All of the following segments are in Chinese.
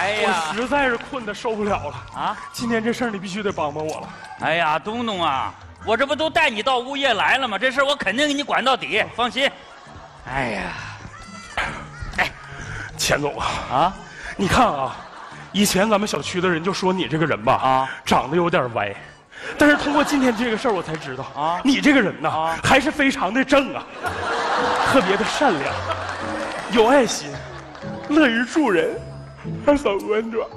哎呀我实在是困得受不了了啊！今天这事儿你必须得帮帮我了。哎呀，东东啊，我这不都带你到物业来了吗？这事儿我肯定给你管到底，放心。哎呀，哎钱总啊，啊，你看啊，以前咱们小区的人就说你这个人吧，啊长得有点歪。但是通过今天这个事儿，我才知道啊你这个人呐、啊还是非常的正啊，特别的善良，有爱心，乐于助人，还很温暖。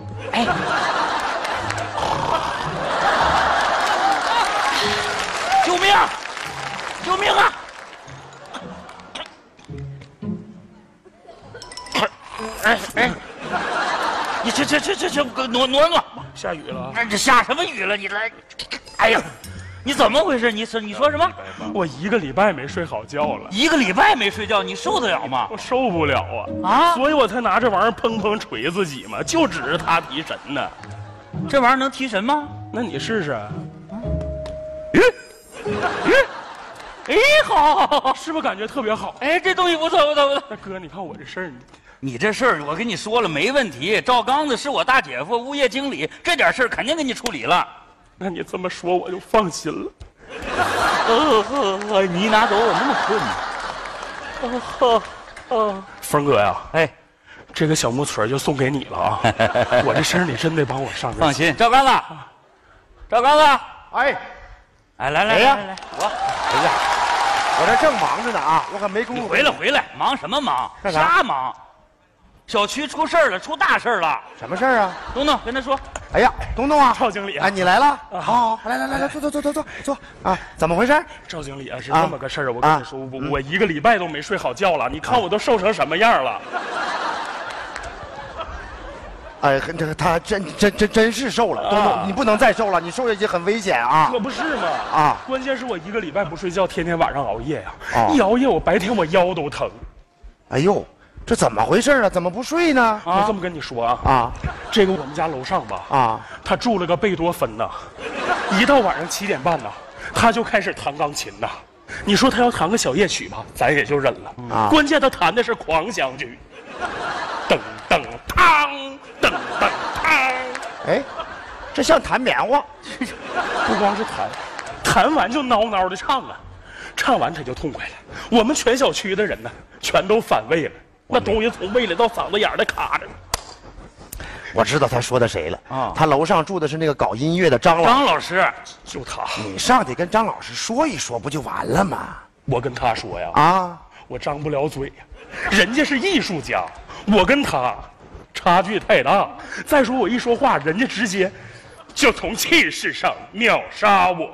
救命！救命啊！哎哎，你这这这这这，挪挪挪！下雨了，哎，这下什么雨了？你来，哎呀，你怎么回事？你说你说什么？我一个礼拜没睡好觉了，一个礼拜没睡觉，你受得了吗？我受不了啊啊所以我才拿这玩意儿砰砰锤自己嘛，就指着它提神呢。这玩意儿能提神吗？那你试试，嗯，嗯哎，好，好，好，好，是不是感觉特别好？哎，这东西不错，不错，不错。哥，你看我这事儿，你这事儿我跟你说了没问题，赵刚子是我大姐夫，物业经理，这点事儿肯定给你处理了。那你这么说我就放心了。你拿走？我那么困呢？啊，峰哥呀，哎，这个小木锤就送给你了啊！我这事儿你真得帮我上上放心，赵刚子，赵刚子，哎，哎，来来来来来，我哎呀，我这正忙着呢啊，我可没工夫。回来回来，忙什么忙？干啥啥忙？小区出事儿了，出大事儿了。什么事儿啊？东东跟他说，哎呀，东东啊，赵经理啊哎，你来了，好，好，来来来来，坐坐坐坐坐坐啊，怎么回事？赵经理啊，是啊这么个事儿啊，我跟你说，我我一个礼拜都没睡好觉了，你看我都瘦成什么样了？哎，这个他真真真真是瘦了，东啊东，你不能再瘦了，你瘦下去很危险啊可不是嘛！啊！关键是我一个礼拜不睡觉，天天晚上熬夜呀、哦一熬夜我白天我腰都疼。哎呦，这怎么回事啊？怎么不睡呢？我这么跟你说啊，啊这个我们家楼上吧，啊，他住了个贝多芬呐，一到晚上七点半呐，他就开始弹钢琴呐。你说他要弹个小夜曲吧，咱也就忍了。啊关键他弹的是狂想曲，噔噔当，噔噔当。哎，这像弹棉花。不光是弹，弹完就孬孬的唱啊，唱完他就痛快了。我们全小区的人呢，全都反胃了，那东西从胃里到嗓子眼儿里卡着呢。我知道他说的谁了啊他楼上住的是那个搞音乐的张老。张老师，就他，你上去跟张老师说一说，不就完了吗？我跟他说呀，啊，我张不了嘴呀，人家是艺术家，我跟他差距太大。再说我一说话，人家直接就从气势上秒杀我。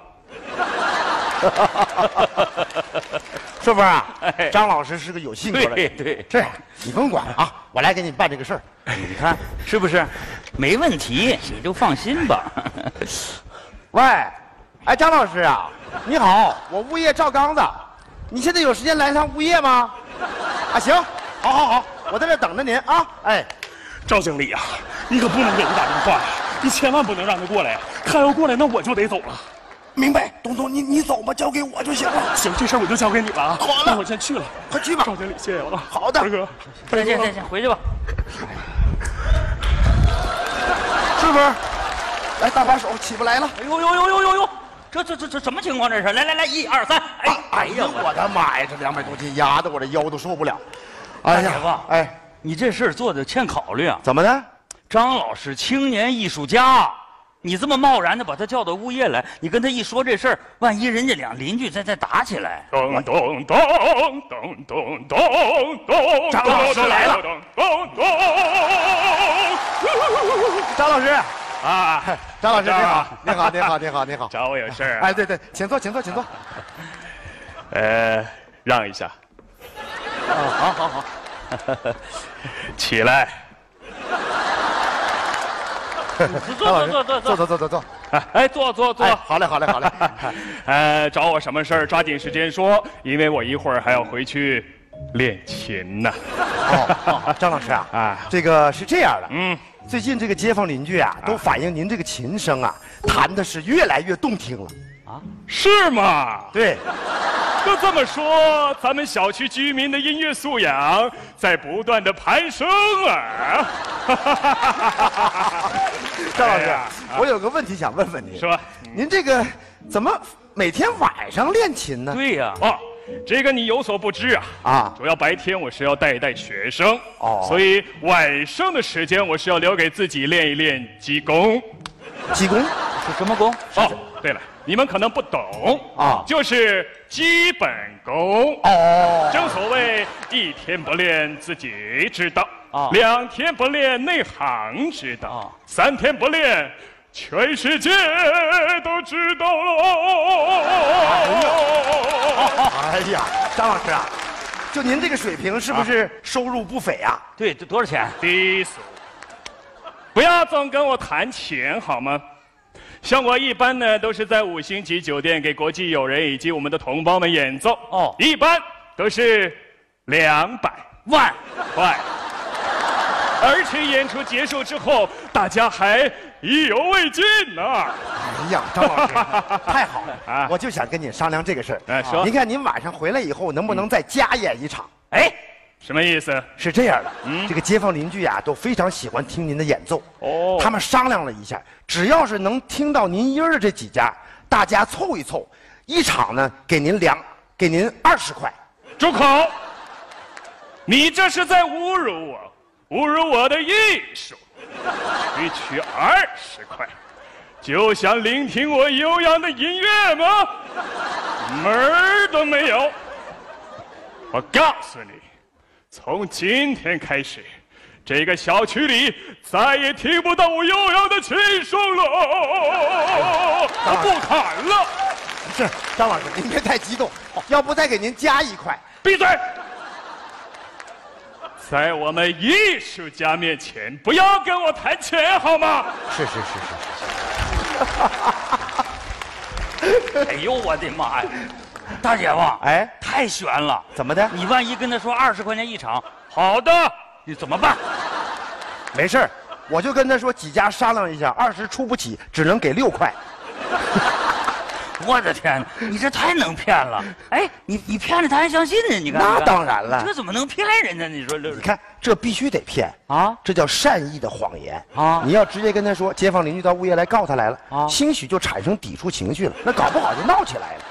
是不是啊哎？张老师是个有性格的人。对对，这样，你不用管啊，我来给你办这个事儿。你看是不是？没问题，你就放心吧。喂，哎，张老师啊，你好，我物业赵刚子，你现在有时间来趟物业吗？啊，行，好好好，我在这等着您啊。哎，赵经理啊，你可不能给他打电话呀，你千万不能让他过来呀。他要过来，那我就得走了。明白，东东，你你走吧，交给我就行了。行，这事儿我就交给你了啊。好了那我先去了。快去吧赵经理，谢谢了。好的大哥，再见再见，回去吧。是不是？来，搭把手，起不来了。哎呦呦呦呦呦呦，这这这这什么情况？这是？来来来，一二三，哎哎呀，我我的妈呀，这两百多斤压的我这腰都受不了。哎呀姐夫呀，哎，你这事儿做的欠考虑啊！怎么的？张老师青年艺术家，你这么贸然的把他叫到物业来，你跟他一说这事儿，万一人家俩邻居再再打起来，咚咚咚咚咚咚咚，张老师来了咚咚咚。张老师，啊，张老师你好，你好，你好，你好，你好。找我有事儿啊？哎，对对，请坐，请坐，请坐。呃，让一下。啊，好好好，起来。坐坐坐坐坐坐，坐坐坐坐。哎，坐坐坐哎，。好嘞，好嘞，好嘞。呃，找我什么事儿？抓紧时间说，因为我一会儿还要回去练琴呢。哦，张老师啊，啊，这个是这样的，嗯，最近这个街坊邻居啊，都反映您这个琴声啊，弹的是越来越动听了。啊是吗？对，就这么说，咱们小区居民的音乐素养在不断的攀升啊！张老师哎，我有个问题想问问您，说您这个怎么每天晚上练琴呢？对呀、哦，这个你有所不知啊。啊，主要白天我是要带一带学生，哦所以晚上的时间我是要留给自己练一练基功。技功是什么功？哦，对了，你们可能不懂啊就是基本功。哦，正所谓一天不练自己知道，啊两天不练内行知道，啊三天不练。全世界都知道喽。哎呀，张老师啊，就您这个水平，是不是收入不菲啊？对，这多少钱？低俗，不要总跟我谈钱好吗？像我一般呢，都是在五星级酒店给国际友人以及我们的同胞们演奏。哦一般都是两百万。块，而且演出结束之后，大家还意犹未尽呢。哎呀，张老师，太好了啊我就想跟你商量这个事儿。哎说您看您晚上回来以后，能不能再加演一场？哎，什么意思？是这样的，嗯这个街坊邻居啊都非常喜欢听您的演奏。哦他们商量了一下，只要是能听到您音儿的这几家，大家凑一凑，一场呢给您两，给您二十块。住口！你这是在侮辱我，侮辱我的艺术。区区二十块，就想聆听我悠扬的音乐吗？门儿都没有！我告诉你，从今天开始，这个小区里再也听不到我悠扬的琴声了。我不砍了，是张老师，您别太激动，要不再给您加一块。闭嘴！在我们艺术家面前，不要跟我谈钱好吗？是是是是哎呦我的妈呀！大姐夫，哎太悬了！怎么的？你万一跟他说二十块钱一场，好的，你怎么办？没事儿我就跟他说几家商量一下，二十出不起，只能给六块。我的天，你这太能骗了！哎，你你骗了他还相信呢？你看，那当然了这怎么能骗人呢？你说这你看，这必须得骗啊这叫善意的谎言啊你要直接跟他说，街坊邻居到物业来告他来了啊兴许就产生抵触情绪了，那搞不好就闹起来了。